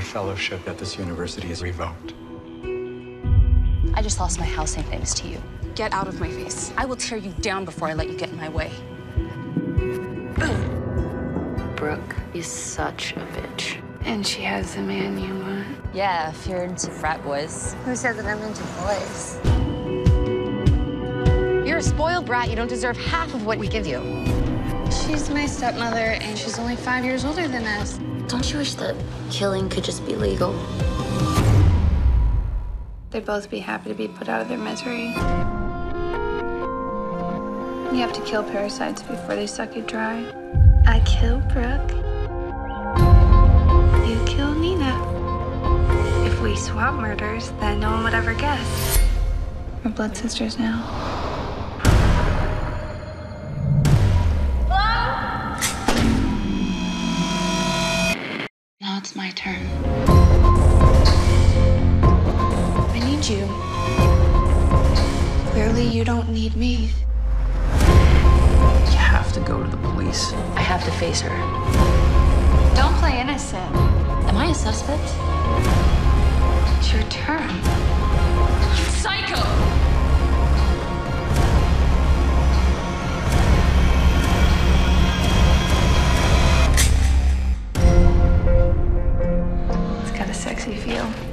fellowship at this university is revoked. I just lost my house housing thanks to you. Get out of my face. I will tear you down before I let you get in my way. Brooke is such a bitch. And she has the man you want. Yeah, if you're into frat boys. Who said that I'm into boys? You're a spoiled brat. You don't deserve half of what we give you. She's my stepmother, and she's only five years older than us. Don't you wish that killing could just be legal? They'd both be happy to be put out of their misery. You have to kill parasites before they suck you dry. I kill Brooke. You kill Nina. If we swap murders, then no one would ever guess. We're blood sisters now. It's my turn. I need you. Clearly, you don't need me. You have to go to the police. I have to face her. Don't play innocent. Am I a suspect? It's your turn. you.